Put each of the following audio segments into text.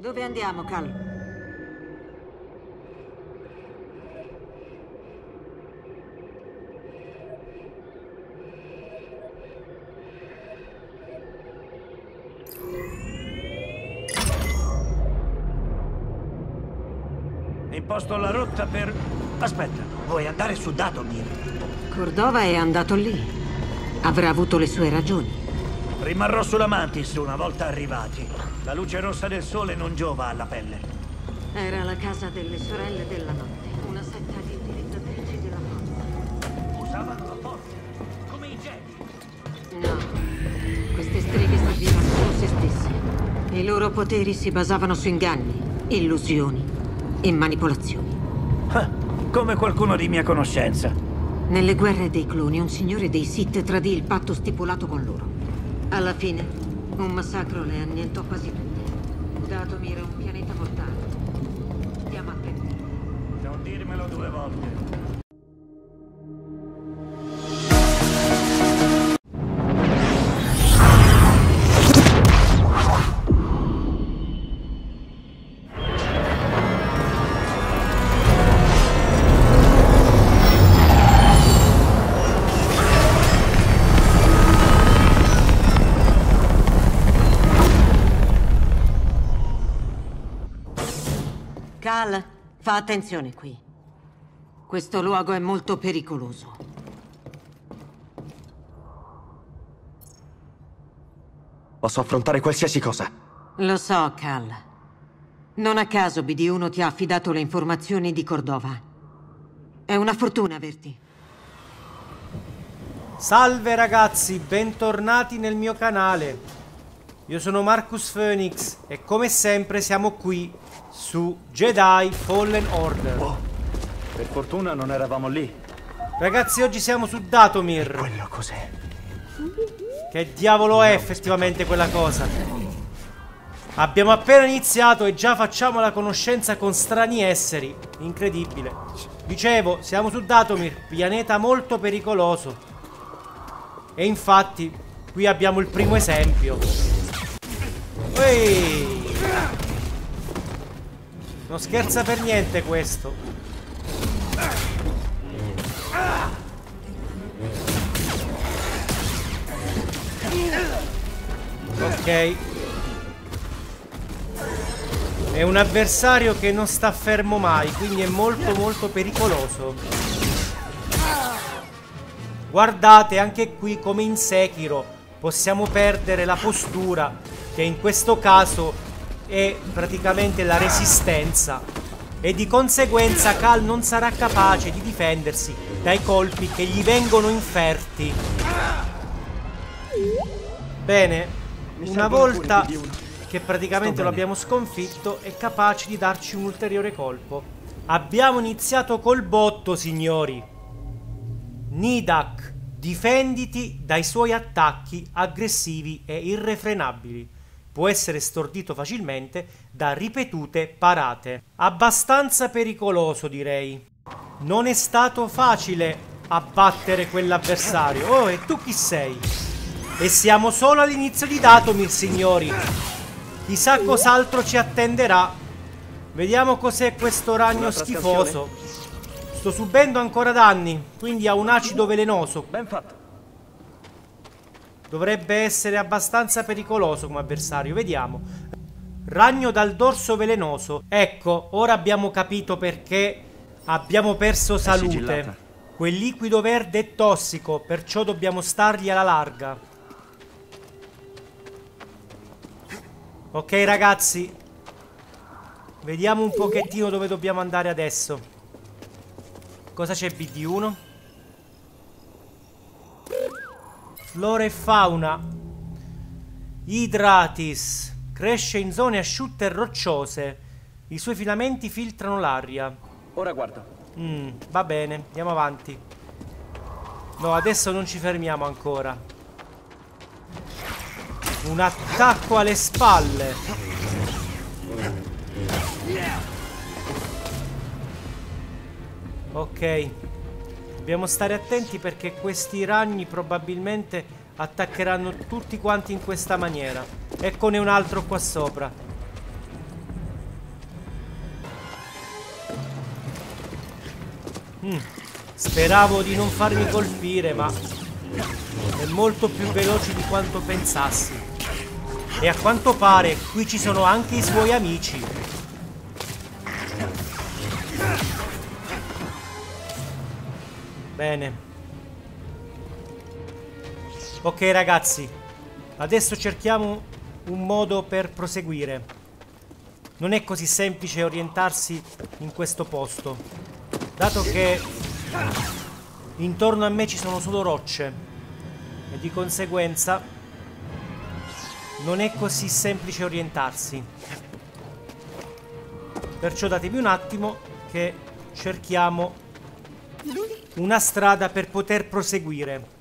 Dove andiamo, Cal? Imposto la rotta per... Aspetta, vuoi andare su Datomir? Cordova è andato lì. Avrà avuto le sue ragioni. Rimarrò sulla Mantis una volta arrivati. La luce rossa del sole non giova alla pelle. Era la casa delle sorelle della notte, una setta di utilizzatrici della forza. Usavano la forza, come i Jedi. No, queste streghe servivano solo se stesse. I loro poteri si basavano su inganni, illusioni e manipolazioni. Ah, come qualcuno di mia conoscenza. Nelle guerre dei cloni, un signore dei Sith tradì il patto stipulato con loro. Alla fine, un massacro le annientò quasi tutte. Fa attenzione qui. Questo luogo è molto pericoloso. Posso affrontare qualsiasi cosa. Lo so, Cal. Non a caso BD1 ti ha affidato le informazioni di Cordova. È una fortuna averti. Salve ragazzi, bentornati nel mio canale. Io sono Marcus Phoenix e come sempre siamo qui su Jedi Fallen Order. Oh, per fortuna non eravamo lì. Ragazzi, oggi siamo su Datomir. Quello cos'è? Che diavolo è effettivamente quella cosa? Abbiamo appena iniziato e già facciamo la conoscenza con strani esseri. Incredibile. Dicevo, siamo su Datomir, pianeta molto pericoloso. E infatti, qui abbiamo il primo esempio. Ehi! Non scherza per niente questo. Ok. È un avversario che non sta fermo mai, quindi è molto molto pericoloso. Guardate, anche qui come in Sekiro possiamo perdere la postura, che in questo caso è praticamente la resistenza. E di conseguenza Cal non sarà capace di difendersi dai colpi che gli vengono inferti. Bene, una volta che praticamente lo abbiamo sconfitto è capace di darci un ulteriore colpo. Abbiamo iniziato col botto, signori. Nidak, difenditi dai suoi attacchi aggressivi e irrefrenabili. Può essere stordito facilmente da ripetute parate. Abbastanza pericoloso, direi. Non è stato facile abbattere quell'avversario. Oh, e tu chi sei? E siamo solo all'inizio di Datomir, signori. Chissà cos'altro ci attenderà. Vediamo cos'è questo ragno schifoso. Sto subendo ancora danni, quindi ha un acido velenoso. Ben fatto. Dovrebbe essere abbastanza pericoloso come avversario, vediamo. Ragno dal dorso velenoso. Ecco, ora abbiamo capito perché abbiamo perso salute. Quel liquido verde è tossico, perciò dobbiamo stargli alla larga. Ok ragazzi, vediamo un pochettino dove dobbiamo andare adesso. Cosa c'è BD1? Flora e fauna. Idratis. Cresce in zone asciutte e rocciose. I suoi filamenti filtrano l'aria. Ora guarda. Mm, va bene, andiamo avanti. No, adesso non ci fermiamo ancora. Un attacco alle spalle. Ok. Dobbiamo stare attenti perché questi ragni probabilmente attaccheranno tutti quanti in questa maniera. Eccone un altro qua sopra. Mm. Speravo di non farmi colpire, ma è molto più veloce di quanto pensassi. E a quanto pare qui ci sono anche i suoi amici. Bene. Ok ragazzi, adesso cerchiamo un modo per proseguire. Non è così semplice orientarsi in questo posto, dato che intorno a me ci sono solo rocce e di conseguenza non è così semplice orientarsi. Perciò datemi un attimo che cerchiamo una strada per poter proseguire.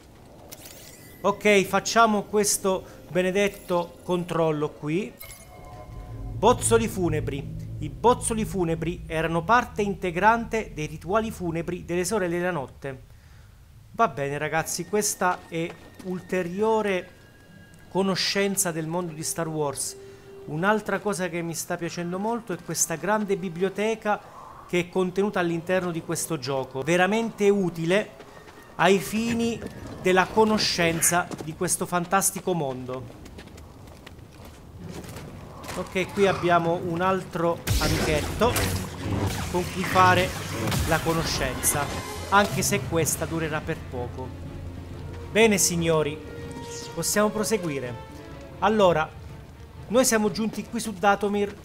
Ok, facciamo questo benedetto controllo qui. Bozzoli funebri. I bozzoli funebri erano parte integrante dei rituali funebri delle sorelle della notte. Va bene ragazzi, questa è ulteriore conoscenza del mondo di Star Wars. Un'altra cosa che mi sta piacendo molto è questa grande biblioteca che è contenuta all'interno di questo gioco. Veramente utile ai fini della conoscenza di questo fantastico mondo. Ok, qui abbiamo un altro amichetto con cui fare la conoscenza, anche se questa durerà per poco. Bene signori, possiamo proseguire. Allora, noi siamo giunti qui su Datomir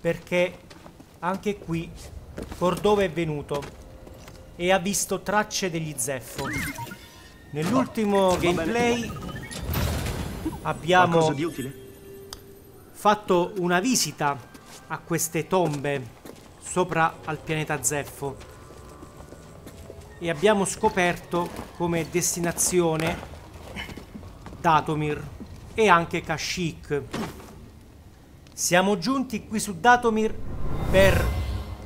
perché anche qui Cordova è venuto e ha visto tracce degli Zeffo. Nell'ultimo gameplay abbiamo fatto una visita a queste tombe sopra al pianeta Zeffo e abbiamo scoperto come destinazione Datomir e anche Kashyyyk. Siamo giunti qui su Datomir per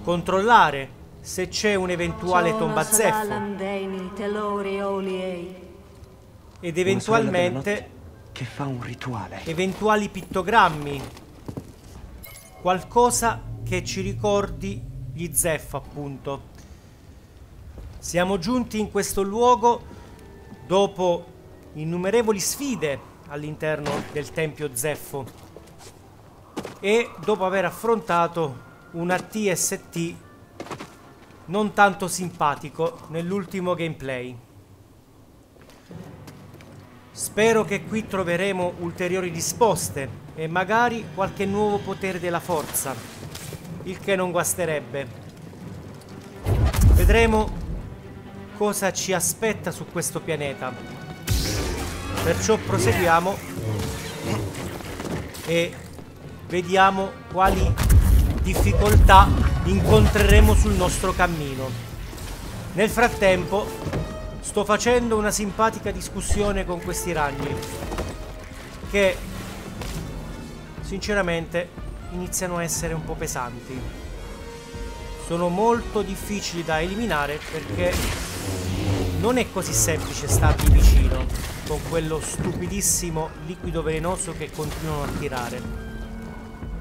controllare se c'è un'eventuale tomba zeffo. Ed eventualmente che fa un rituale. eventuali pittogrammi. Qualcosa che ci ricordi gli zeffo appunto. Siamo giunti in questo luogo dopo innumerevoli sfide all'interno del tempio zeffo e dopo aver affrontato una TST non tanto simpatico nell'ultimo gameplay. Spero che qui troveremo ulteriori risposte e magari qualche nuovo potere della forza, il che non guasterebbe. Vedremo cosa ci aspetta su questo pianeta. Perciò proseguiamo e vediamo quali difficoltà incontreremo sul nostro cammino. Nel frattempo sto facendo una simpatica discussione con questi ragni che sinceramente iniziano a essere un po' pesanti. Sono molto difficili da eliminare perché non è così semplice stargli vicino con quello stupidissimo liquido velenoso che continuano a tirare.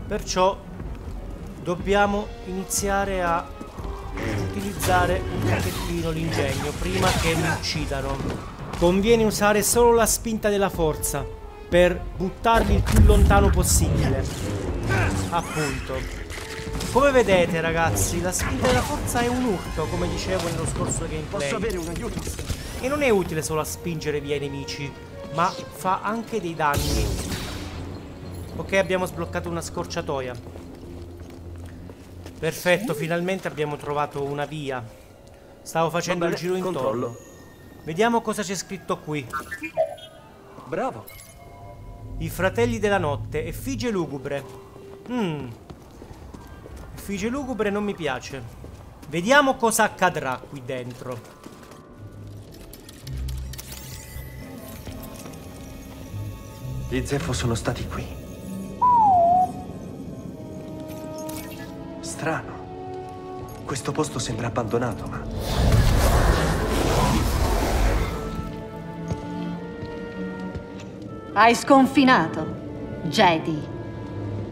Perciò dobbiamo iniziare a utilizzare un pochettino l'ingegno prima che mi uccidano. Conviene usare solo la spinta della forza per buttarli il più lontano possibile. Appunto. Come vedete ragazzi, la spinta della forza è un urto, come dicevo nello scorso gameplay. Posso avere un aiuto? E non è utile solo a spingere via i nemici, ma fa anche dei danni. Ok, abbiamo sbloccato una scorciatoia. Perfetto, finalmente abbiamo trovato una via. Stavo facendo il giro intorno. Controllo. Vediamo cosa c'è scritto qui. Bravo. I fratelli della notte, effigie lugubre. Mmm. Effigie lugubre non mi piace. Vediamo cosa accadrà qui dentro. Gli Zeffo sono stati qui. Strano. Questo posto sembra abbandonato, ma... Hai sconfinato, Jedi.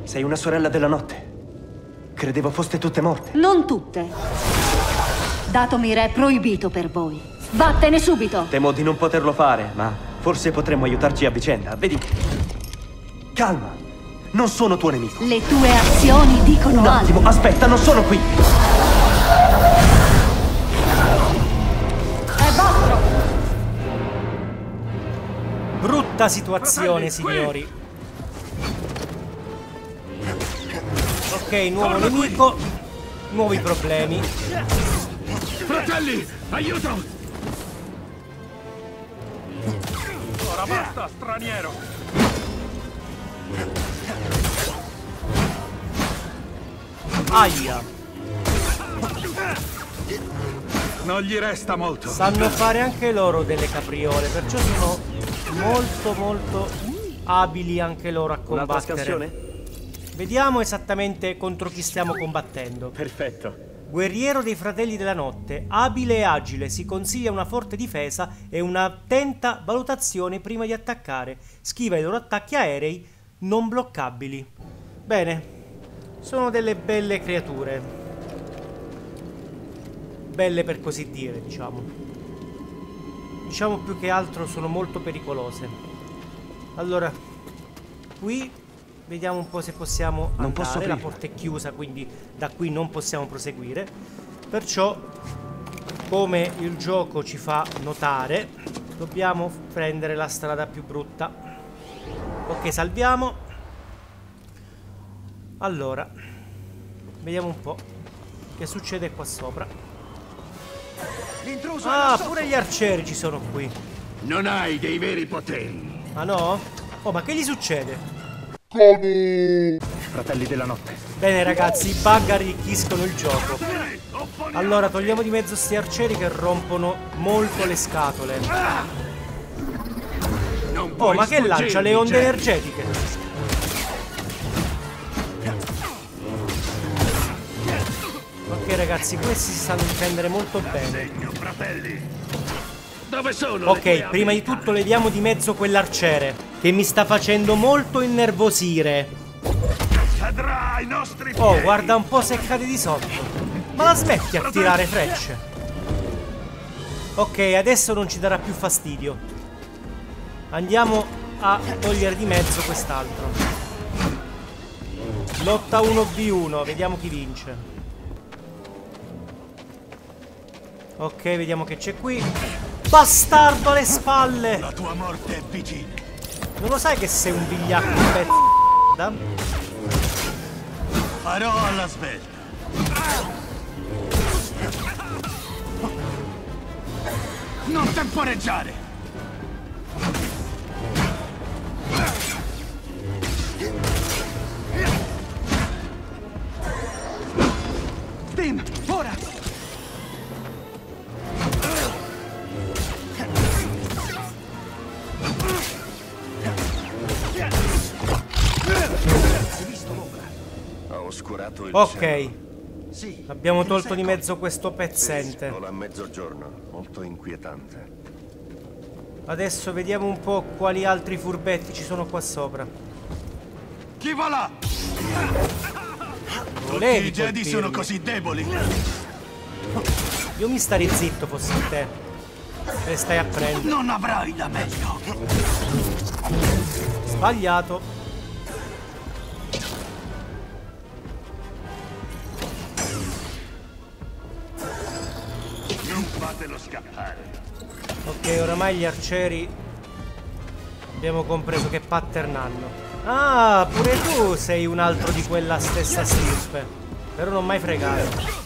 Sei una sorella della notte. Credevo foste tutte morte. Non tutte. Datomir è proibito per voi. Vattene subito! Temo di non poterlo fare, ma forse potremmo aiutarci a vicenda. Vedi? Calma. Non sono tuo nemico. Le tue azioni dicono Un attimo, altro. aspetta, non sono qui. È vostro! Brutta situazione, signori. Ok, nuovo nemico. Nuovi problemi. Fratelli, aiuto! Ora basta, straniero! Aia. Non gli resta molto. Sanno fare anche loro delle capriole, perciò sono molto molto abili anche loro a combattere. Vediamo esattamente contro chi stiamo combattendo. Perfetto. Guerriero dei Fratelli della Notte, abile e agile, si consiglia una forte difesa e un'attenta valutazione prima di attaccare. Schiva i loro attacchi aerei non bloccabili. Bene, sono delle belle creature. Belle per così dire, diciamo. Diciamo più che altro sono molto pericolose. Allora, qui vediamo un po' se possiamo Non andare. posso La porta è chiusa, quindi da qui non possiamo proseguire. Perciò, come il gioco ci fa notare, dobbiamo prendere la strada più brutta. Ok, salviamo. Allora, vediamo un po' che succede qua sopra. L'intruso Ah, pure gli arcieri ci sono qui. Non hai dei veri poteri. Ah no? Oh, ma che gli succede? Fratelli della notte. Bene ragazzi, i bug arricchiscono il gioco. Allora, togliamo di mezzo sti arcieri che rompono molto le scatole. Oh, ma che lancia le onde energetiche? Ok ragazzi, questi si stanno difendere molto bene. Ok, prima di tutto leviamo di mezzo quell'arciere Che mi sta facendo molto innervosire. Oh, guarda un po' se cade di sotto. Ma la smetti a tirare frecce. Ok, adesso non ci darà più fastidio. Andiamo a togliere di mezzo quest'altro. Lotta 1v1, vediamo chi vince Ok, vediamo che c'è qui Bastardo alle spalle La tua morte è vicina. Non lo sai che sei un vigliacco pezzo da? Farò alla svelta. Non temporeggiare. Tim, ora! Oscurato il Ok, cielo. Sì. abbiamo tolto di mezzo questo pezzente. Sono a mezzogiorno, molto inquietante. Adesso vediamo un po' quali altri furbetti ci sono qua sopra. Chi va là? Volevi I Jedi sono così deboli. Io mi starei zitto fossi te. E stai a prendere. Non avrai da meglio. Sbagliato. Fatelo scappare. Ok, oramai gli arcieri abbiamo compreso che pattern hanno. Ah, pure tu sei un altro di quella stessa stirpe. Però non mai fregato.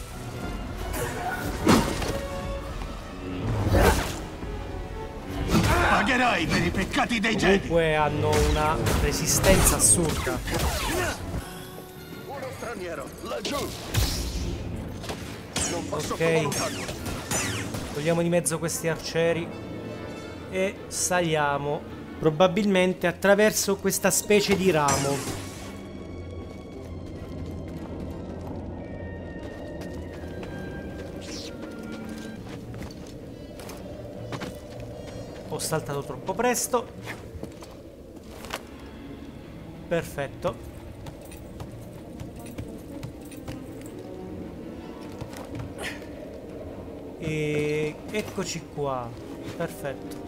Pagherai per i peccati dei Jedi. Comunque hanno una resistenza assurda. Uno straniero, laggiù! Non posso Ok. Togliamo di mezzo questi arcieri e saliamo probabilmente attraverso questa specie di ramo. Ho saltato troppo presto. Perfetto. E eccoci qua. Perfetto.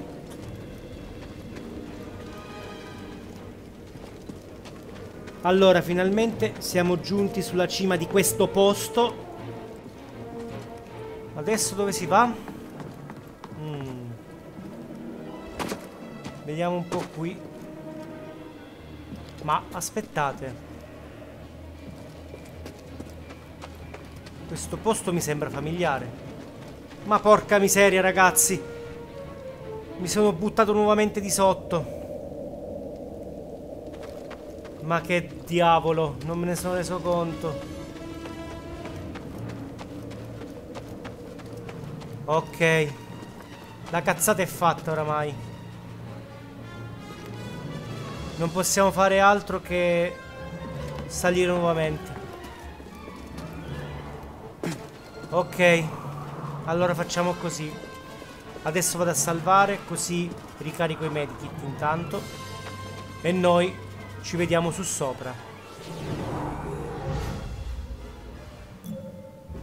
Allora, finalmente siamo giunti sulla cima di questo posto. Adesso dove si va? Mm. Vediamo un po' qui. Ma aspettate. Questo posto mi sembra familiare. Ma porca miseria, ragazzi. Mi sono buttato nuovamente di sotto. Ma che diavolo, non me ne sono reso conto. Ok. La cazzata è fatta oramai. Non possiamo fare altro che salire nuovamente. Ok. Allora facciamo così. Adesso vado a salvare, così ricarico i medikit intanto. E noi ci vediamo su sopra.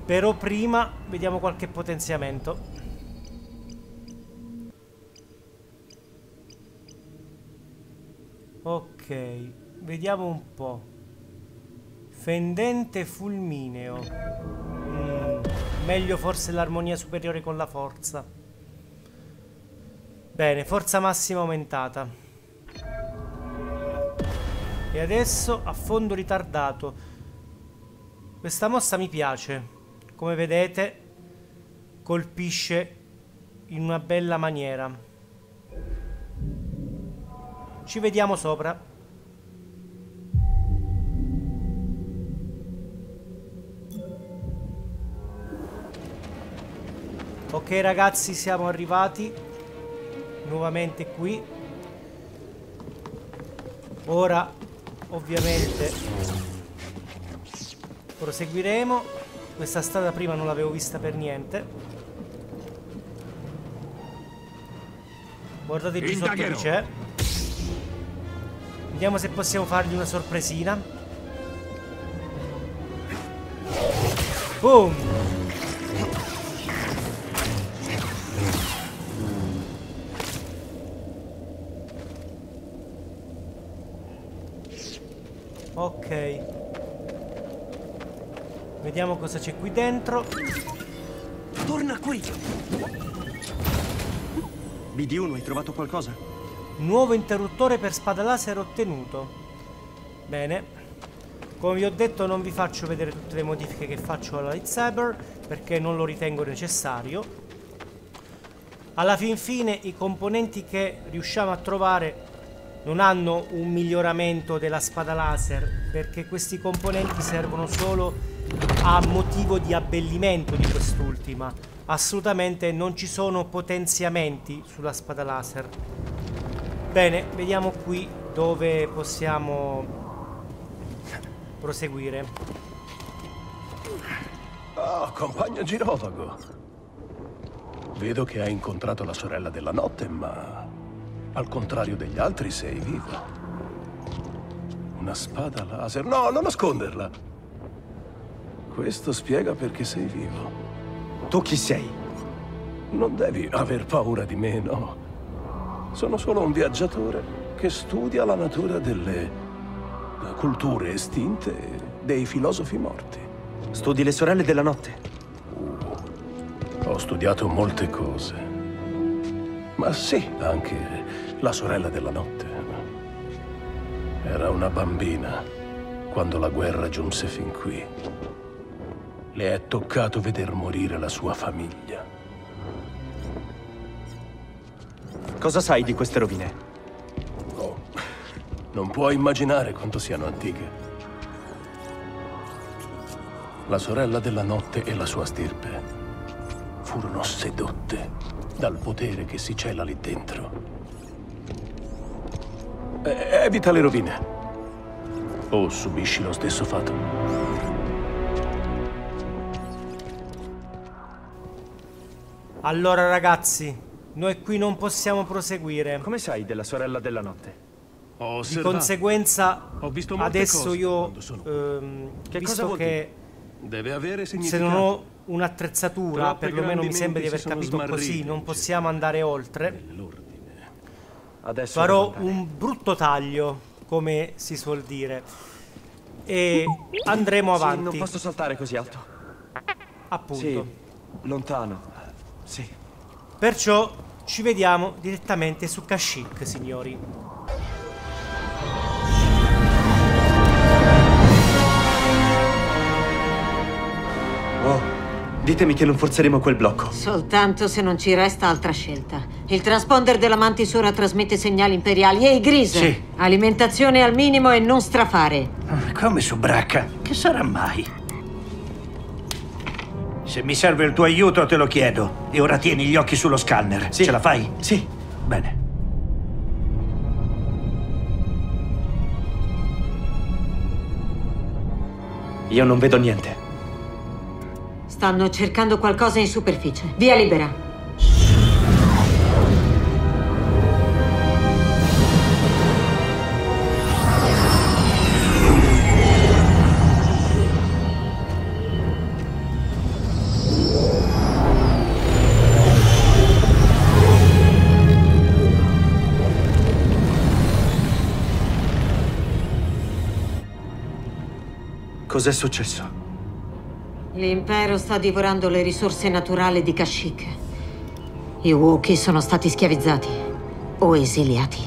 Però prima vediamo qualche potenziamento. Ok, vediamo un po'. Fendente fulmineo. Meglio forse l'armonia superiore con la forza. Bene, forza massima aumentata. E adesso affondo ritardato. Questa mossa mi piace. Come vedete, colpisce in una bella maniera. Ci vediamo sopra. Ok ragazzi, siamo arrivati nuovamente qui. Ora, ovviamente, proseguiremo. Questa strada prima non l'avevo vista per niente. Guardate giù sotto chi c'è. Vediamo se possiamo fargli una sorpresina. Boom! Ok. Vediamo cosa c'è qui dentro. Torna qui! BD1, hai trovato qualcosa? Nuovo interruttore per spada laser ottenuto. Bene. Come vi ho detto non vi faccio vedere tutte le modifiche che faccio alla lightsaber perché non lo ritengo necessario. Alla fin fine i componenti che riusciamo a trovare non hanno un miglioramento della spada laser perché questi componenti servono solo a motivo di abbellimento di quest'ultima. Assolutamente non ci sono potenziamenti sulla spada laser. Bene, vediamo qui dove possiamo proseguire. Oh, compagno girovago. Vedo che hai incontrato la sorella della notte, ma al contrario degli altri sei vivo. Una spada laser. No, non nasconderla. Questo spiega perché sei vivo. Tu chi sei? Non devi aver paura di me, no. Sono solo un viaggiatore che studia la natura delle culture estinte e dei filosofi morti. Studi le sorelle della notte? Ho studiato molte cose. Ma sì, anche la sorella della notte. Era una bambina quando la guerra giunse fin qui. Le è toccato veder morire la sua famiglia. Cosa sai di queste rovine? Oh, non puoi immaginare quanto siano antiche. La sorella della notte e la sua stirpe furono sedotte dal potere che si cela lì dentro. E- evita le rovine. O subisci lo stesso fato. Allora ragazzi, noi qui non possiamo proseguire. Come sai della sorella della notte? Ho Di conseguenza, Ho visto molte adesso cose io, ehm, Che cosa visto vuol che Deve avere se non ho un'attrezzatura, Troppe perlomeno mi sembra di aver capito così, non possiamo andare oltre. Adesso Farò un brutto taglio, come si suol dire, e andremo Sì, avanti, non posso saltare così alto. appunto. Sì, lontano. Sì. Perciò ci vediamo direttamente su Kashyyyk, signori. Oh, ditemi che non forzeremo quel blocco. Soltanto se non ci resta altra scelta. Il transponder della Mantis ora trasmette segnali imperiali. Ehi, Gris! Sì. Alimentazione al minimo e non strafare. Come su Bracca? Che sarà mai? Se mi serve il tuo aiuto te lo chiedo. E ora tieni gli occhi sullo scanner. Sì. Ce la fai? Sì. Bene. Io non vedo niente. Stanno cercando qualcosa in superficie. Via libera. Cos'è successo? L'impero sta divorando le risorse naturali di Kashyyyk. I Wookiee sono stati schiavizzati o esiliati.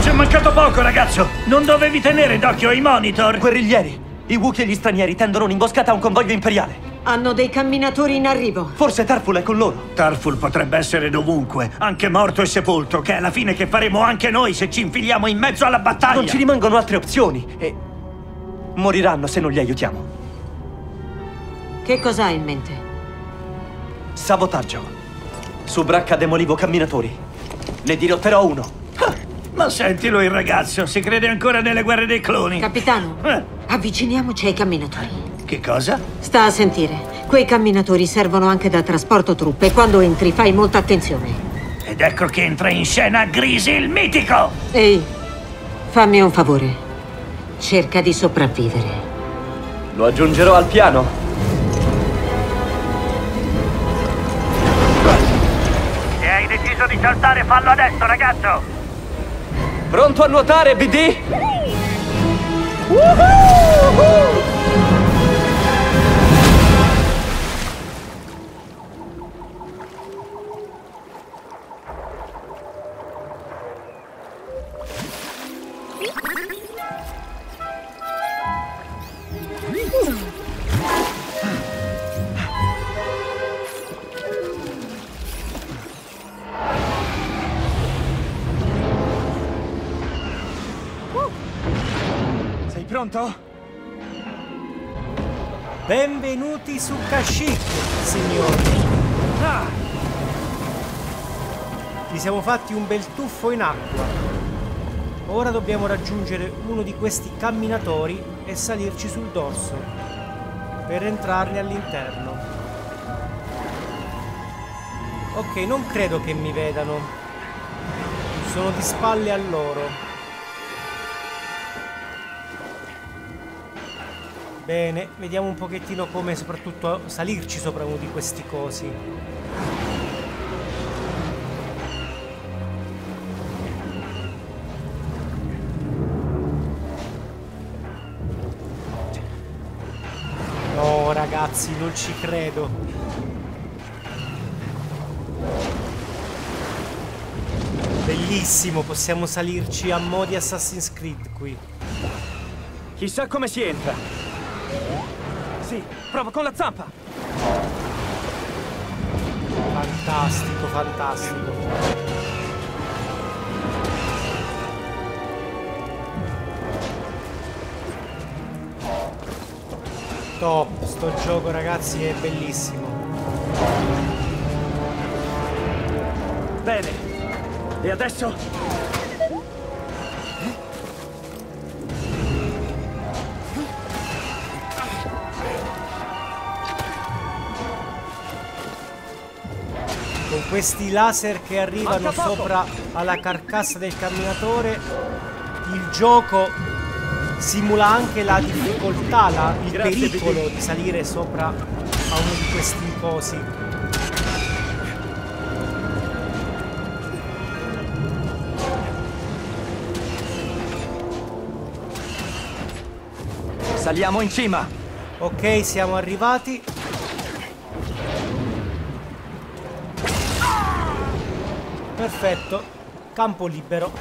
Ci è mancato poco, ragazzo! Non dovevi tenere d'occhio i monitor! Guerriglieri! I Wookiee e gli stranieri tendono un'imboscata a un convoglio imperiale. Hanno dei camminatori in arrivo. Forse Tarful è con loro. Tarful potrebbe essere dovunque, anche morto e sepolto, che è la fine che faremo anche noi se ci infiliamo in mezzo alla battaglia! Non ci rimangono altre opzioni e moriranno se non li aiutiamo. Che cosa hai in mente? Sabotaggio. Su Bracca demolivo camminatori. Ne dirotterò uno. Ma sentilo il ragazzo, si crede ancora nelle guerre dei cloni. Capitano, Eh, avviciniamoci ai camminatori. Che cosa? Sta a sentire. Quei camminatori servono anche da trasporto truppe. Quando entri fai molta attenzione. Ed ecco che entra in scena Grisi il mitico! Ehi, fammi un favore. Cerca di sopravvivere. Lo aggiungerò al piano. Se hai deciso di saltare, fallo adesso, ragazzo! Pronto a nuotare, BD? Sei pronto? Benvenuti su Kashyyyk, signori. Ah! Ci siamo fatti un bel tuffo in acqua. Ora dobbiamo raggiungere uno di questi camminatori e salirci sul dorso per entrarne all'interno. Ok, non credo che mi vedano. Sono di spalle a loro. Bene, vediamo un pochettino come soprattutto salirci sopra uno di questi cosi. No, ragazzi, non ci credo. Bellissimo, possiamo salirci a mo' di Assassin's Creed qui. Chissà come si entra. Prova con la zampa. Fantastico, fantastico. Top, sto gioco ragazzi è bellissimo. Bene. E adesso? Questi laser che arrivano sopra alla carcassa del camminatore il gioco simula anche la difficoltà, la- il Grazie, pericolo di salire sopra a uno di questi cosi. Saliamo in cima. Ok, siamo arrivati. Perfetto, campo libero.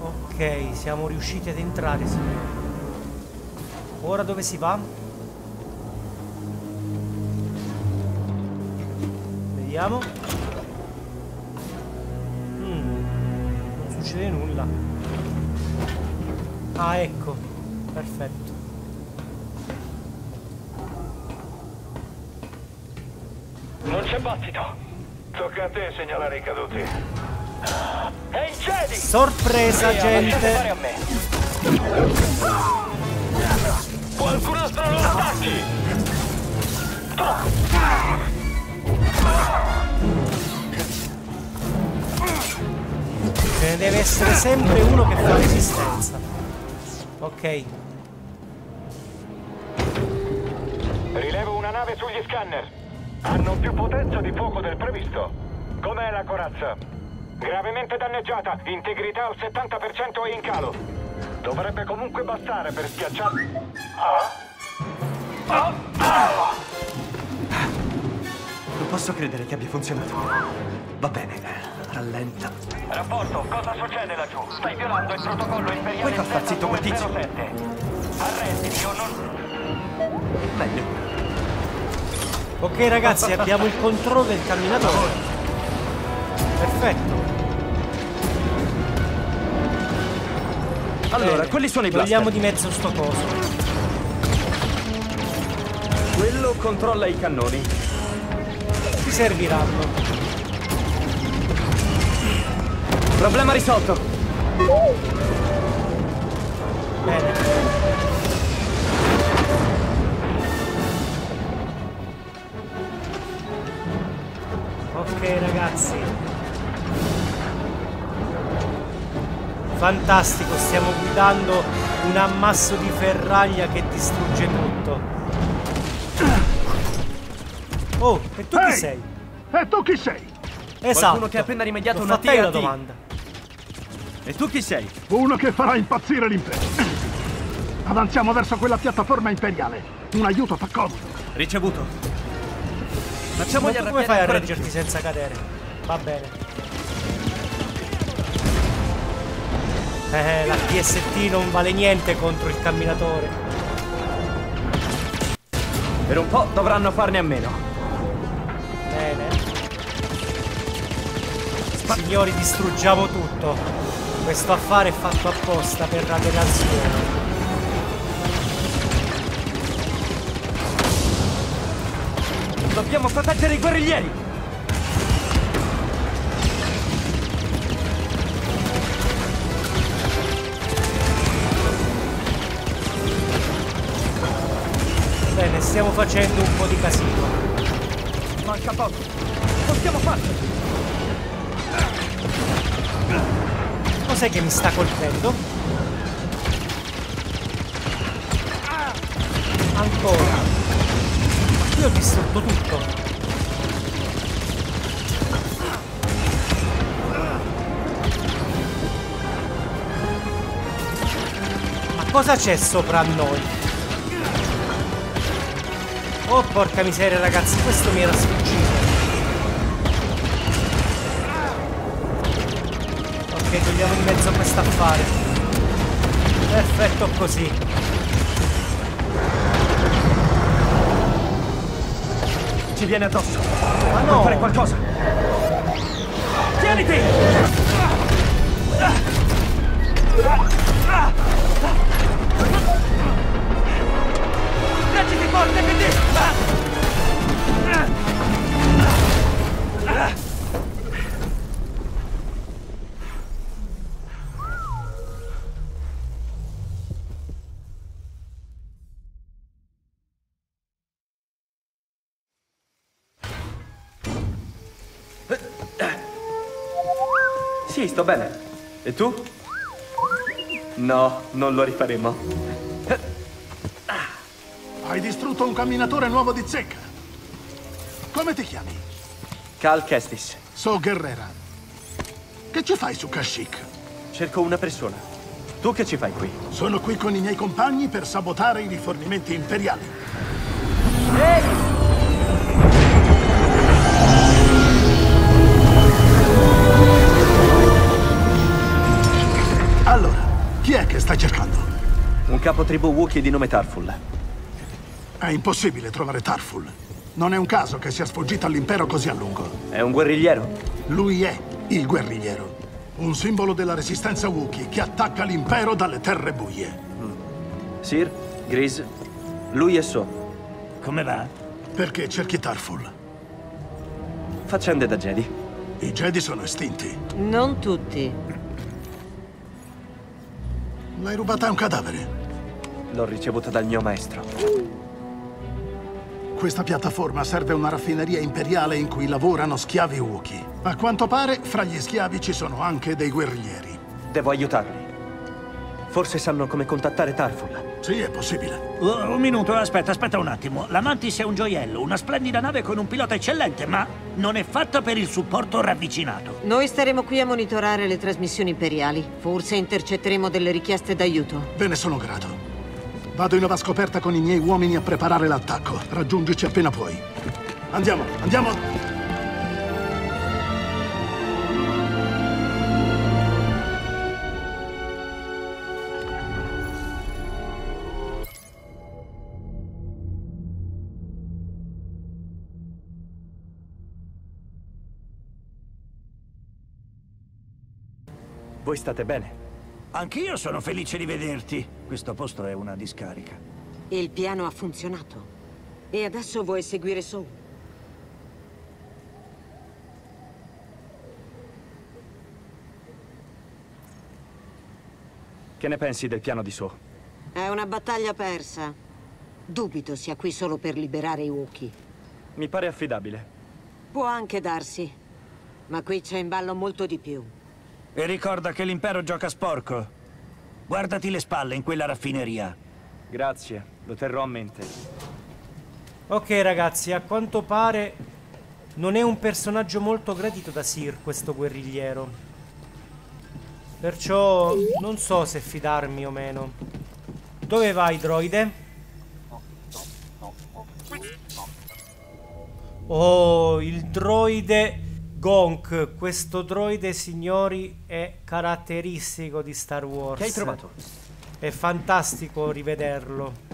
Ok, siamo riusciti ad entrare, signori. Ora dove si va? Vediamo. Mm, non succede nulla. Ah, ecco. Perfetto. Non c'è battito. Tocca a te segnalare i caduti. È il Jedi! Sorpresa, fare gente. a me. Qualcun altro lo attacchi! Ce ne deve essere sempre uno che fa resistenza. Ok. Rilevo una nave sugli scanner. Hanno più potenza di fuoco del previsto. Com'è la corazza? Gravemente danneggiata, integrità al 70% e in calo. Dovrebbe comunque bastare per schiacciare. Ah? Non posso credere che abbia funzionato. Va bene, rallenta. Rapporto, cosa succede laggiù? Stai violando il protocollo imperiale Puoi far star zitto quel tizio? 0207. Arrestimi o non... Meglio. Ok ragazzi, abbiamo il controllo del camminatore. Perfetto. Allora, Bene, quelli sono i blaster. Togliamo di mezzo sto coso. Quello controlla i cannoni. Ci serviranno. Problema risolto. Bene. Ok ragazzi. Fantastico, stiamo guidando un ammasso di ferraglia che distrugge tutto. Oh, e tu chi Ehi! sei? E tu chi sei? Esatto. che ha appena rimediato L'ho una io la domanda. E tu chi sei? Uno che farà impazzire l'impero. Avanziamo verso quella piattaforma imperiale. Un aiuto t'accomodo. Ricevuto. Ma Facciamogli tu come fai a reggerti senza cadere? Va bene. Eh, la PST non vale niente contro il camminatore. Per un po' dovranno farne a meno. Bene. Signori, distruggiamo tutto. Questo affare è fatto apposta per radiazione. Dobbiamo proteggere i guerriglieri. Stiamo facendo un po' di casino. Manca poco. Possiamo farlo. Cos'è che mi sta colpendo? Ancora. Qui ho distrutto tutto. Ma cosa c'è sopra noi? Oh porca miseria ragazzi, questo mi era sfuggito. Ok, togliamo in mezzo questo affare. Perfetto così. Ci viene addosso. Ma no! fare qualcosa. Tieniti! Reggiti forte, PD! Sto bene. E tu? No, non lo rifaremo. Hai distrutto un camminatore nuovo di zecca. Come ti chiami? Cal Kestis. So Guerrera. Che ci fai su Kashyyyk? Cerco una persona. Tu che ci fai qui? Sono qui con i miei compagni per sabotare i rifornimenti imperiali. Allora, chi è che stai cercando? Un capo tribù Wookiee di nome Tarful. È impossibile trovare Tarful. Non è un caso che sia sfuggito all'impero così a lungo. È un guerrigliero? Lui è il guerrigliero. Un simbolo della resistenza Wookiee che attacca l'impero dalle terre buie. Sir? Gris? Lui è So. Come va? Perché cerchi Tarful? Faccende da Jedi. I Jedi sono estinti. Non tutti. L'hai rubata a un cadavere. L'ho ricevuta dal mio maestro. Questa piattaforma serve a una raffineria imperiale in cui lavorano schiavi Wookiee. A quanto pare, fra gli schiavi ci sono anche dei guerriglieri. Devo aiutarli. Forse sanno come contattare Tarful. Sì, è possibile. Uh, un minuto, aspetta, aspetta un attimo. La Mantis è un gioiello, una splendida nave con un pilota eccellente, ma non è fatta per il supporto ravvicinato. Noi staremo qui a monitorare le trasmissioni imperiali. Forse intercetteremo delle richieste d'aiuto. Ve ne sono grato. Vado in nuova scoperta con i miei uomini a preparare l'attacco. Raggiungici appena puoi. Andiamo, andiamo! Voi state bene? Anch'io sono felice di vederti. Questo posto è una discarica. Il piano ha funzionato. E adesso vuoi seguire Soul? Che ne pensi del piano di So? È una battaglia persa. Dubito sia qui solo per liberare i Wookiee. Mi pare affidabile. Può anche darsi. Ma qui c'è in ballo molto di più. E ricorda che l'impero gioca sporco. Guardati le spalle in quella raffineria. Grazie, lo terrò a mente. Ok ragazzi, a quanto pare non è un personaggio molto gradito da Sir questo guerrigliero. Perciò non so se fidarmi o meno. Dove vai, droide? Oh, il droide Gonk. Questo droide, signori, è caratteristico di Star Wars. Che hai trovato? È fantastico rivederlo.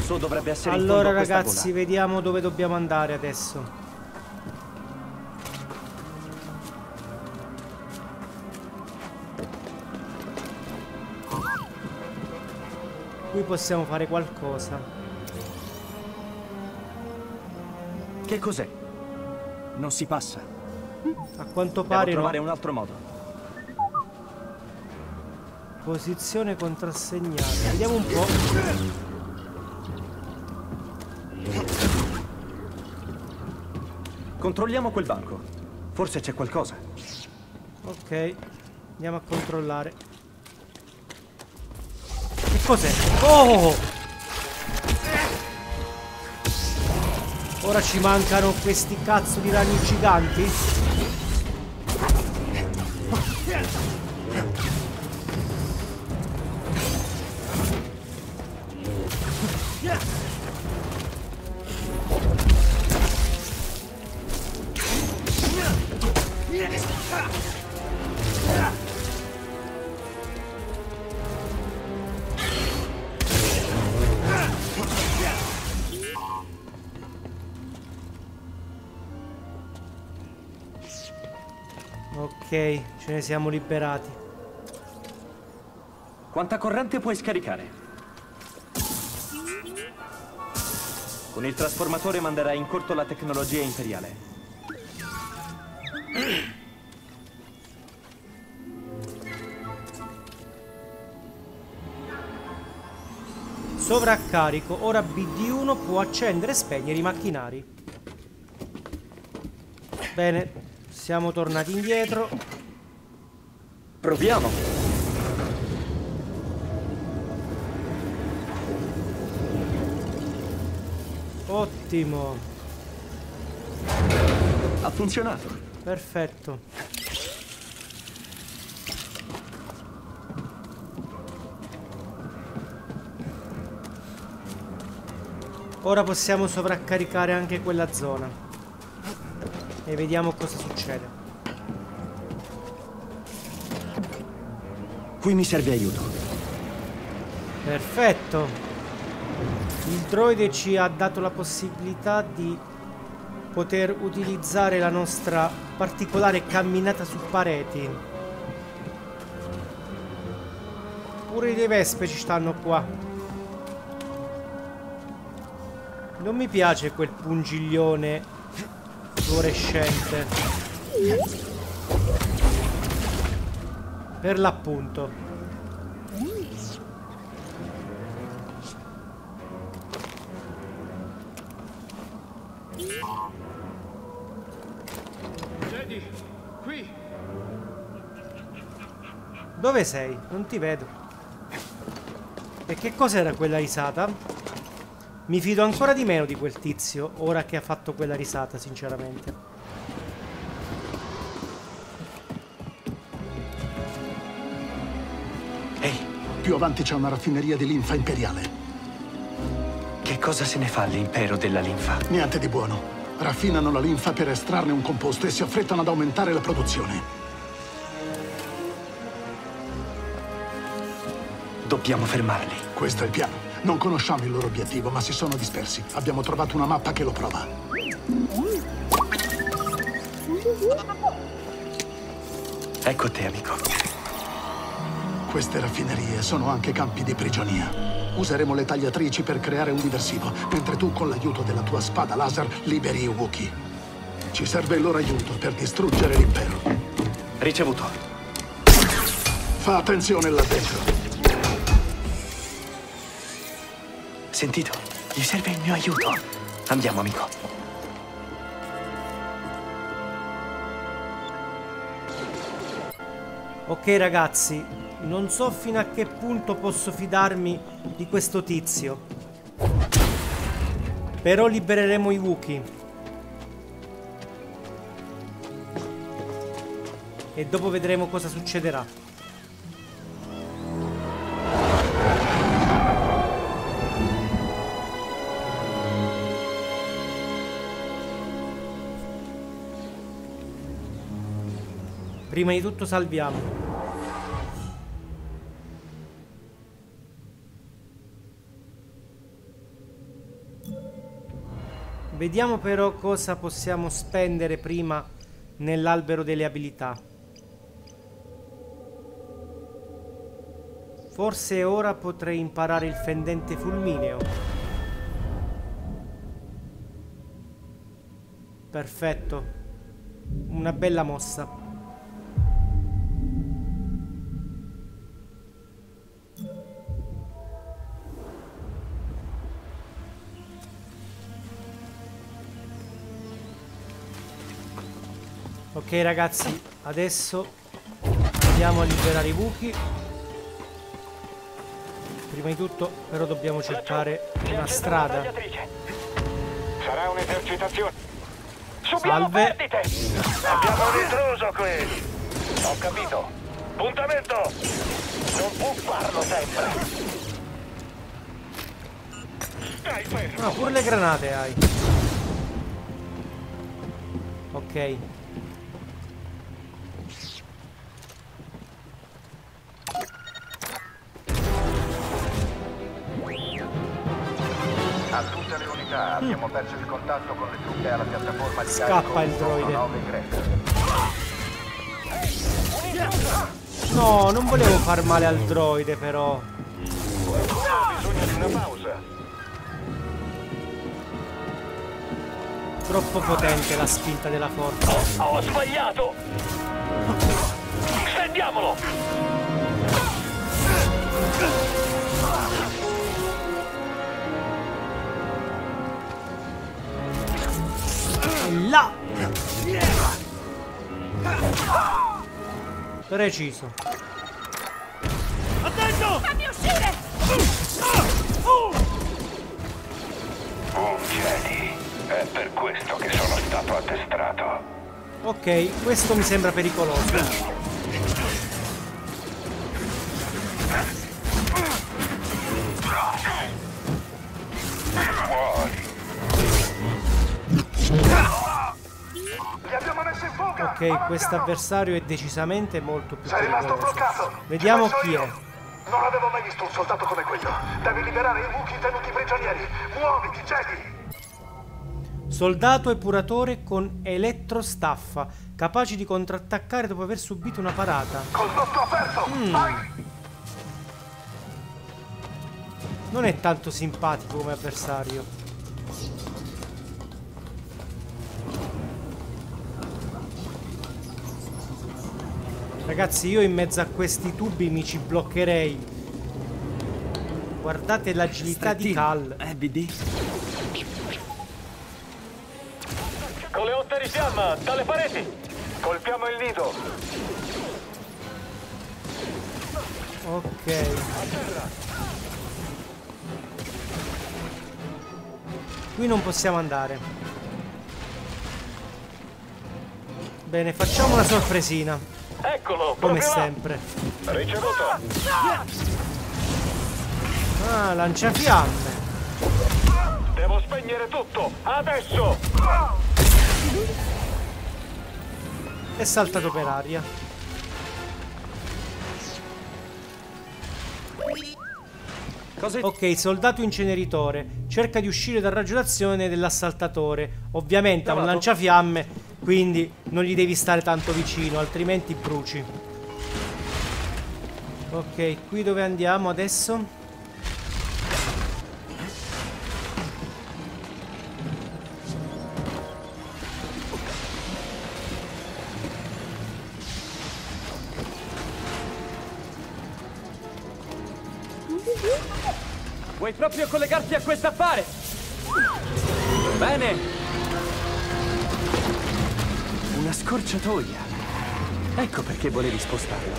So dovrebbe essere Allora ragazzi, vediamo dove dobbiamo andare adesso. Qui possiamo fare qualcosa. Che cos'è? Non si passa. A quanto Devo pare no. trovare un altro modo. Posizione contrassegnata. Vediamo un po'. Controlliamo quel banco. Forse c'è qualcosa. Ok. Andiamo a controllare. Cos'è? Oh! Ora ci mancano questi cazzo di ragni giganti? siamo liberati. Quanta corrente puoi scaricare? Con il trasformatore manderai in corto la tecnologia imperiale. Sovraccarico. Ora BD1 può accendere e spegnere i macchinari. Bene, siamo tornati indietro. Proviamo. Ottimo. Ha funzionato. Perfetto. Ora possiamo sovraccaricare anche quella zona. E vediamo cosa succede. Qui mi serve aiuto. Perfetto. Il droide ci ha dato la possibilità di poter utilizzare la nostra particolare camminata su pareti. Pure le vespe ci stanno qua. Non mi piace quel pungiglione fluorescente. Per l'appunto. Jedi, qui. Dove sei? Non ti vedo. E che cos'era quella risata? Mi fido ancora di meno di quel tizio, ora che ha fatto quella risata, sinceramente. Più avanti c'è una raffineria di linfa imperiale. che cosa se ne fa l'impero della linfa? Niente di buono. Raffinano la linfa per estrarne un composto e si affrettano ad aumentare la produzione. Dobbiamo fermarli. Questo è il piano. Non conosciamo il loro obiettivo, ma si sono dispersi. Abbiamo trovato una mappa che lo prova. Ecco te, amico. Queste raffinerie sono anche campi di prigionia. Useremo le tagliatrici per creare un diversivo, mentre tu con l'aiuto della tua spada laser liberi i Wookiee. Ci serve il loro aiuto per distruggere l'impero. Ricevuto. Fa attenzione là dentro. Sentito? Gli serve il mio aiuto. Andiamo, amico. Ok ragazzi, non so fino a che punto posso fidarmi di questo tizio. Però libereremo i Wookiee. E dopo vedremo cosa succederà. Prima di tutto salviamo. Vediamo però cosa possiamo spendere prima nell'albero delle abilità. Forse ora potrei imparare il fendente fulmineo. Perfetto. Una bella mossa. Ok ragazzi, adesso andiamo a liberare i buchi. Prima di tutto però dobbiamo cercare una strada. Sarà un'esercitazione. Subiamo Salve. perdite! Abbiamo un intruso qui! Ho capito. Puntamento! Non può farlo sempre! Stai fermo! Ah, pure le granate hai. Ok. Abbiamo perso il contatto con le truppe alla piattaforma di Scappa il droide. 9 Greg. No, non volevo far male al droide però. Ho bisogno di una pausa. Troppo potente la spinta della forza. Ho sbagliato! Stendiamolo! No! Preciso. Attento! Fammi uscire! Un Jedi. È per questo che sono stato addestrato. Ok, questo mi sembra pericoloso. Ok, questo avversario è decisamente molto più Sei rimasto pericoloso. bloccato! Vediamo chi io. è. Non avevo mai visto un soldato come quello. Devi liberare i Wookiee tenuti prigionieri. Muoviti, Jedi! Soldato epuratore con elettrostaffa, capaci di contrattaccare dopo aver subito una parata. Condotto aperto! Mm. Vai! Non è tanto simpatico come avversario. Ragazzi, io in mezzo a questi tubi mi ci bloccherei. Guardate l'agilità di Cal. Eh, BD? Coleotteri fiamma, dalle pareti! Colpiamo il nido! Ok. Qui non possiamo andare. Bene, facciamo una sorpresina. Eccolo! Come sempre. Ricevuto! Ah, lanciafiamme. Devo spegnere tutto! Adesso! È saltato per aria. Ok, soldato inceneritore. Cerca di uscire dal raggio d'azione dell'assaltatore. Ovviamente ha un lanciafiamme, quindi non gli devi stare tanto vicino, altrimenti bruci. Ok, qui dove andiamo adesso? Vuoi proprio collegarti a questo affare? Bene. Scorciatoia. Ecco perché volevi spostarlo.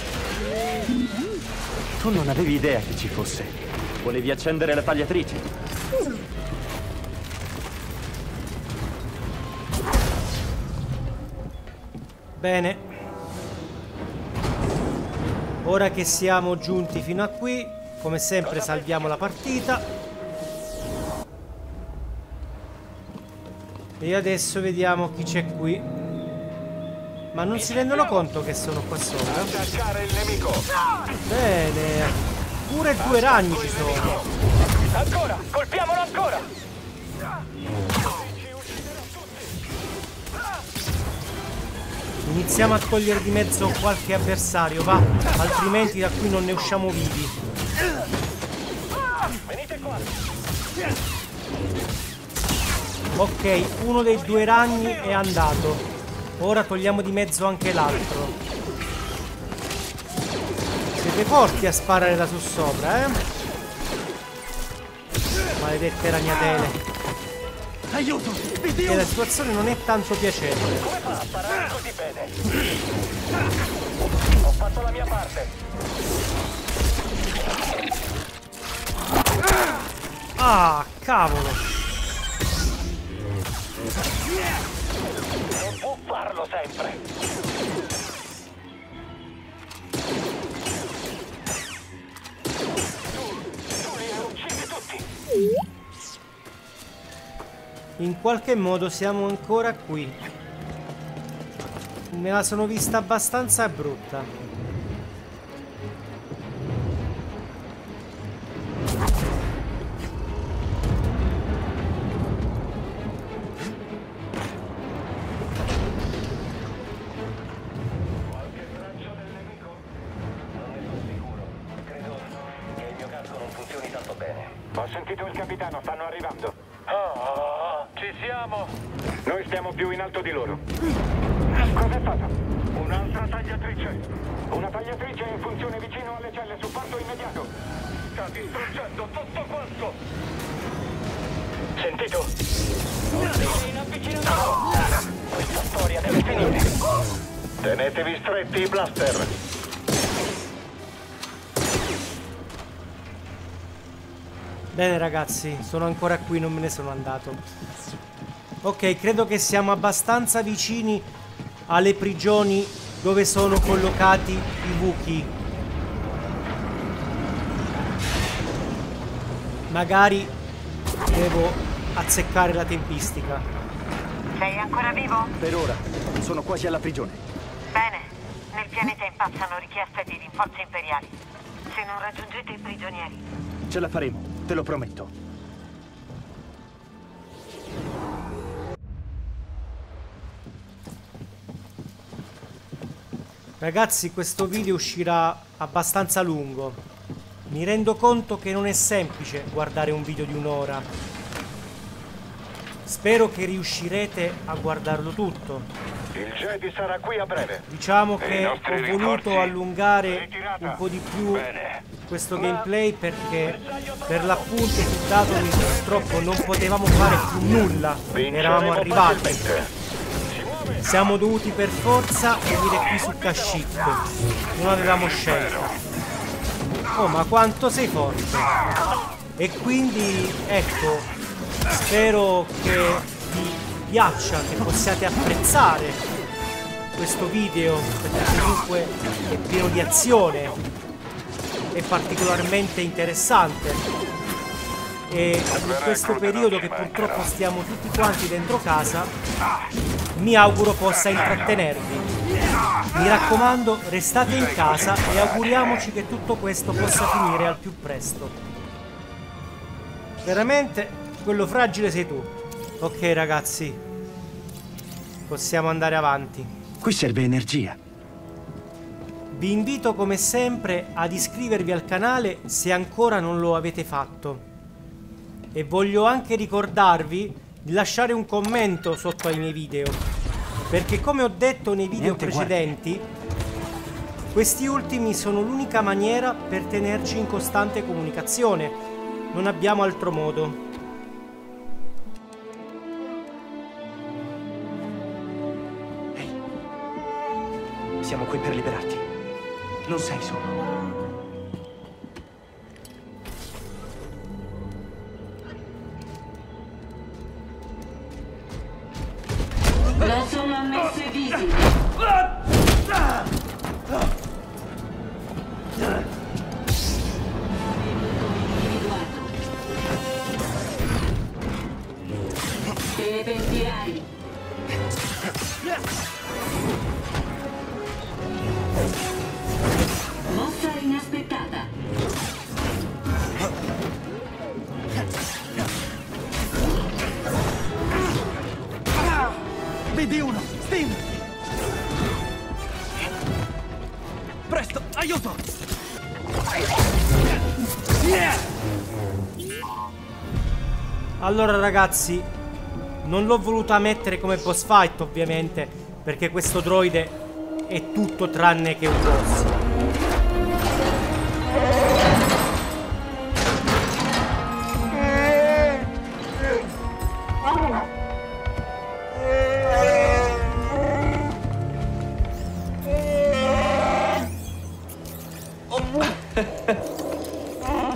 Tu non avevi idea che ci fosse. Volevi accendere la tagliatrice. Bene. Ora che siamo giunti fino a qui, come sempre salviamo la partita. E adesso vediamo chi c'è qui. Ma non si rendono conto che sono qua sopra? Bene. Pure due ragni ci sono. Ancora! Colpiamolo ancora! Iniziamo a togliere di mezzo qualche avversario, va. Altrimenti da qui non ne usciamo vivi. Venite qua! Ok, uno dei due ragni è andato. Ora togliamo di mezzo anche l'altro. Siete forti a sparare da su sopra, eh? Maledette ragnatele. Aiuto! E la situazione non è tanto piacevole. Come fa a sparare così bene? Ho fatto la mia parte! Ah, cavolo. Farlo sempre! In qualche modo siamo ancora qui. Me la sono vista abbastanza brutta. Ragazzi, sono ancora qui, non me ne sono andato. Ok, credo che siamo abbastanza vicini alle prigioni dove sono collocati i buchi. Magari devo azzeccare la tempistica. Sei ancora vivo? Per ora, sono quasi alla prigione. Bene. Nel pianeta impazzano richieste di rinforzi imperiali. Se non raggiungete i prigionieri. Ce la faremo, te lo prometto. Ragazzi, questo video uscirà abbastanza lungo. Mi rendo conto che non è semplice guardare un video di un'ora. Spero che riuscirete a guardarlo tutto. Il Jedi sarà qui a breve. Diciamo E che ho voluto allungare un po' di più Bene. Questo gameplay perché per l'appunto sul datomi purtroppo non potevamo fare più nulla. Eravamo arrivati. Siamo dovuti per forza venire qui su Kashyyyk. Non avevamo scelta. Oh, ma quanto sei forte! E quindi, ecco, spero che vi piaccia, che possiate apprezzare questo video, perché comunque è pieno di azione, è particolarmente interessante. E in questo periodo che purtroppo stiamo tutti quanti dentro casa, mi auguro possa intrattenervi. Mi raccomando, restate in casa e auguriamoci che tutto questo possa finire al più presto. Veramente, quello fragile sei tu. Ok ragazzi, possiamo andare avanti. Qui serve energia. Vi invito come sempre ad iscrivervi al canale se ancora non lo avete fatto. E voglio anche ricordarvi di lasciare un commento sotto ai miei video. Perché come ho detto nei video Niente precedenti, questi ultimi sono l'unica maniera per tenerci in costante comunicazione. Non abbiamo altro modo. Non sei solo. Allora ragazzi, non l'ho voluta mettere come boss fight ovviamente, perché questo droide è tutto tranne che un boss.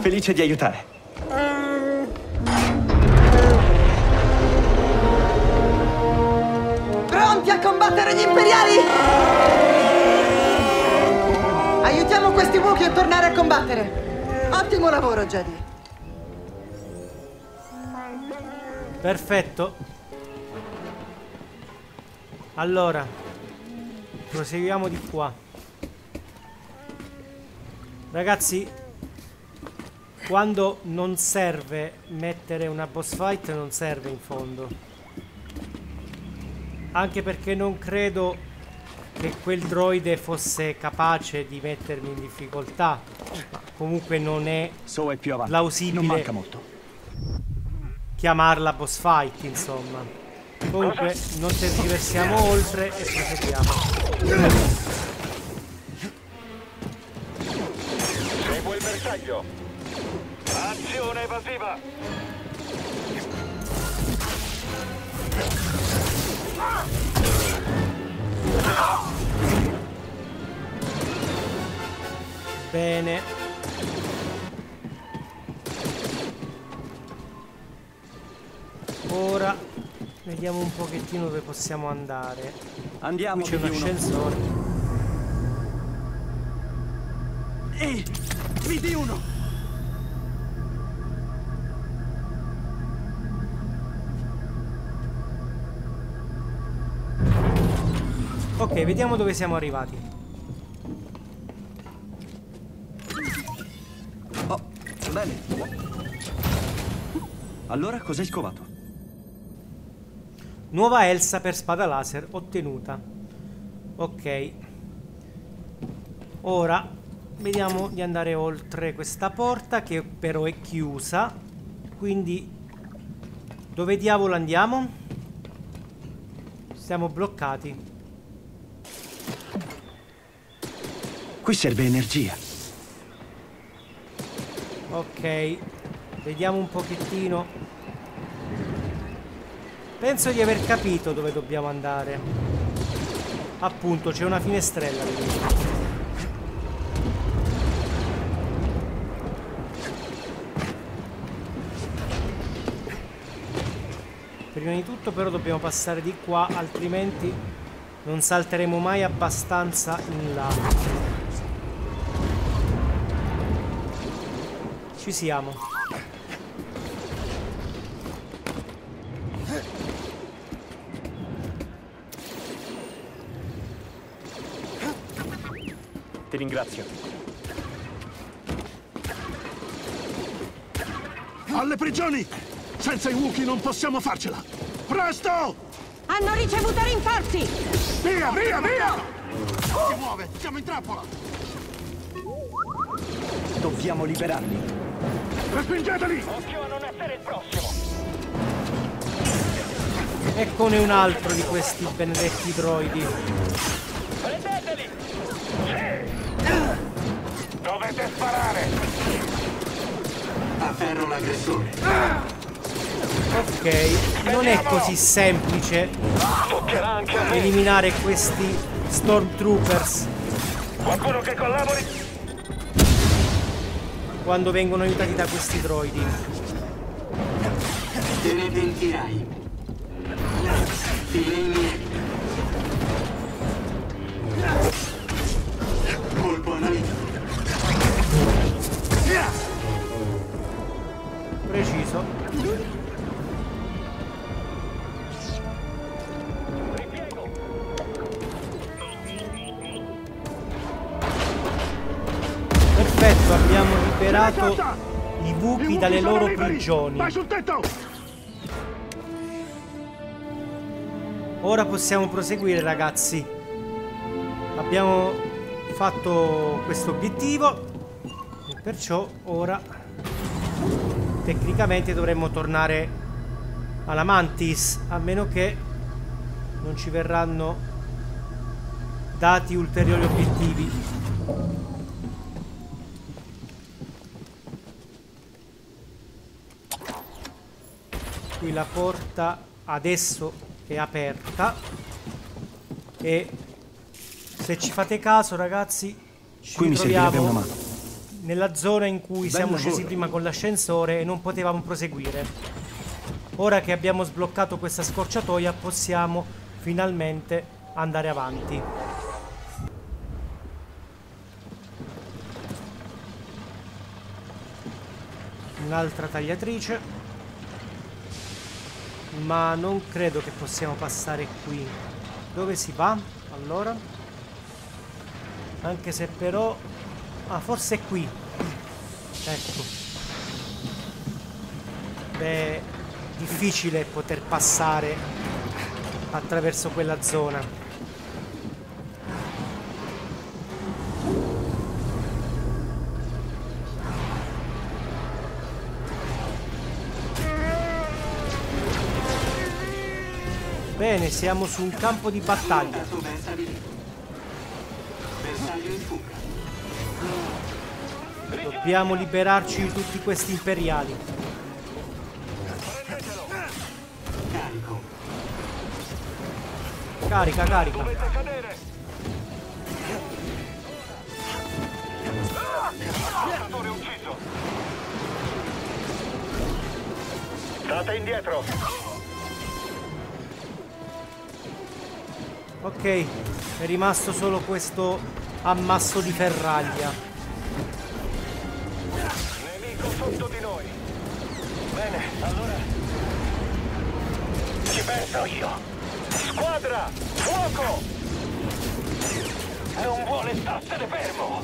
Felice di aiutare. Combattere. Ottimo lavoro, Jedi. Perfetto. Allora, proseguiamo di qua. Ragazzi, quando non serve mettere una boss fight, non serve in fondo. Anche perché non credo che quel droide fosse capace di mettermi in difficoltà. Ma comunque non è So è più avanti. plausibile Non manca molto. chiamarla boss fight, insomma. Comunque, non tergiversiamo oltre e proseguiamo. Seguo il bersaglio. Azione evasiva. Bene. Ora vediamo un pochettino dove possiamo andare. Andiamo. Qui c'è un BD1. ascensore. Ehi, BD1! Ok, vediamo dove siamo arrivati. Oh, bene. Allora, cos'hai scovato? Nuova Elsa per spada laser ottenuta. Ok. Ora vediamo di andare oltre questa porta che però è chiusa. Quindi dove diavolo andiamo? Siamo bloccati. Qui serve energia. Ok. Vediamo un pochettino. Penso di aver capito dove dobbiamo andare. Appunto, c'è una finestrella lì. Prima di tutto però dobbiamo passare di qua, altrimenti non salteremo mai abbastanza in là. Ci siamo. Ti ringrazio. Alle prigioni! Senza i Wookiee non possiamo farcela! Presto! Hanno ricevuto rinforzi! Via, via, via! Si muove! Siamo in trappola! Dobbiamo liberarli. Respingeteli! Occhio a non essere il prossimo! Eccone un altro di questi benedetti droidi. Prendeteli! Dovete sparare! Afferro l'aggressore. Ok, non è così semplice eliminare questi Stormtroopers Qualcuno che collabori? Quando vengono aiutati da questi droidi. Te ne pentirai. File liberato i Wookiee dalle loro prigioni. Ora possiamo proseguire ragazzi. Abbiamo fatto questo obiettivo e perciò ora tecnicamente dovremmo tornare alla Mantis a meno che non ci verranno dati ulteriori obiettivi. Qui la porta adesso è aperta e se ci fate caso ragazzi ci Qui mano. nella zona in cui Bel siamo lavoro. scesi prima con l'ascensore e non potevamo proseguire. Ora che abbiamo sbloccato questa scorciatoia possiamo finalmente andare avanti. Un'altra tagliatrice. Ma non credo che possiamo passare qui. Dove si va? Allora? Anche se però... Ah, forse è qui. Ecco. Beh, difficile poter passare attraverso quella zona. Bene, siamo su un campo di battaglia. Dobbiamo liberarci di tutti questi imperiali. Carica, carica. State indietro. Ok, è rimasto solo questo ammasso di ferraglia. Nemico sotto di noi. Bene, allora. Ci penso io. Squadra! Fuoco! Non vuole starsene fermo!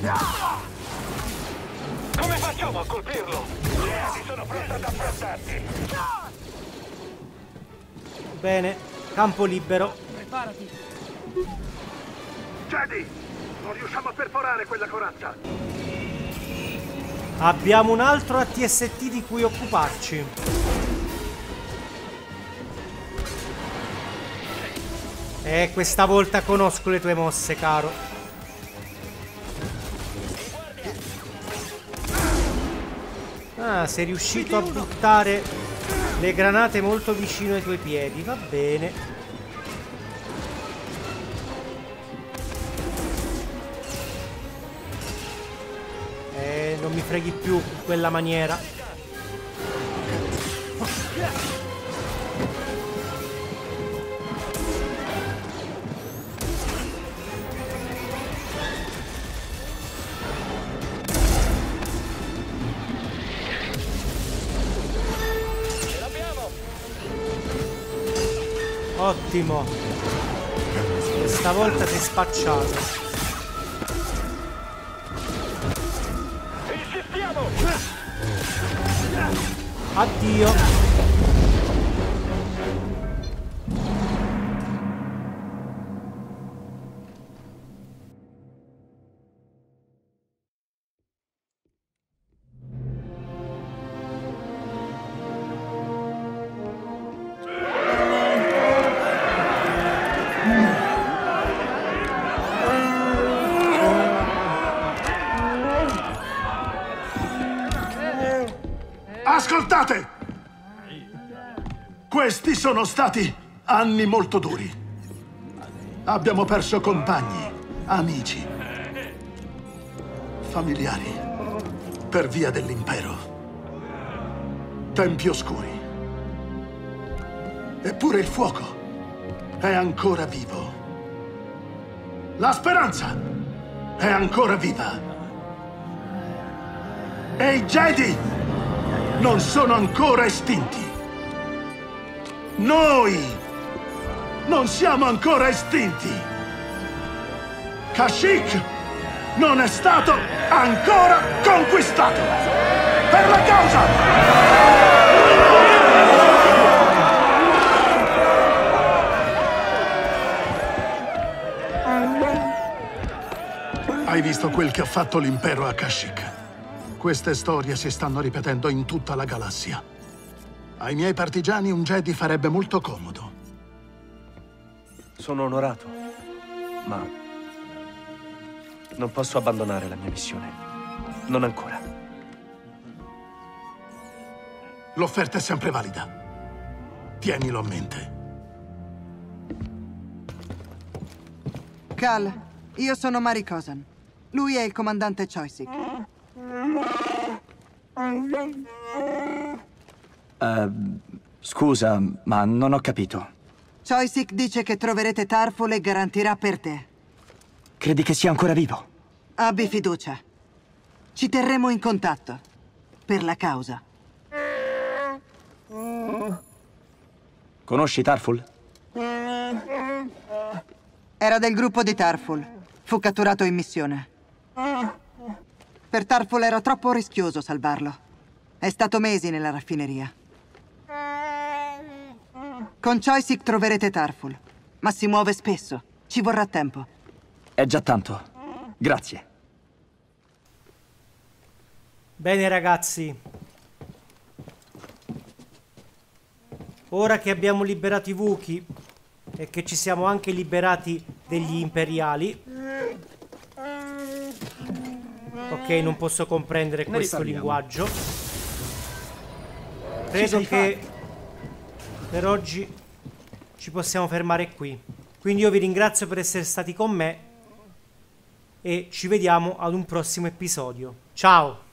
Come facciamo a colpirlo? Le sono pronte ad affrontarti! Bene, campo libero. Preparati. Jedi! Non riusciamo a perforare quella corazza! Abbiamo un altro ATST di cui occuparci. E questa volta conosco le tue mosse, caro. Ah, sei riuscito a buttare le granate molto vicino ai tuoi piedi, va bene. Non mi freghi più in quella maniera. Ottimo. Stavolta sei spacciato. Addio. Sono stati anni molto duri. Abbiamo perso compagni, amici, familiari per via dell'impero. Tempi oscuri. Eppure il fuoco è ancora vivo. La speranza è ancora viva. E i Jedi non sono ancora estinti. Noi non siamo ancora estinti. Kashyyyk non è stato ancora conquistato. Per la causa! Hai visto quel che ha fatto l'impero a Kashyyyk? Queste storie si stanno ripetendo in tutta la galassia. Ai miei partigiani un Jedi farebbe molto comodo. Sono onorato, ma non posso abbandonare la mia missione. Non ancora. L'offerta è sempre valida. Tienilo a mente. Cal, io sono Mari Kosan. Lui è il comandante Choisik. Eh, scusa, ma non ho capito. Choisik dice che troverete Tarful e garantirà per te. Credi che sia ancora vivo? Abbi fiducia. Ci terremo in contatto. Per la causa. Conosci Tarful? Era del gruppo di Tarful. Fu catturato in missione. Per Tarful era troppo rischioso salvarlo. È stato mesi nella raffineria. Con Choisik troverete Tarful. Ma si muove spesso. Ci vorrà tempo. È già tanto. Grazie. Bene ragazzi. Ora che abbiamo liberato i Wookiee e che ci siamo anche liberati degli imperiali. Ok, non posso comprendere questo linguaggio. Credo che per oggi ci possiamo fermare qui. Quindi io vi ringrazio per essere stati con me e ci vediamo ad un prossimo episodio. Ciao!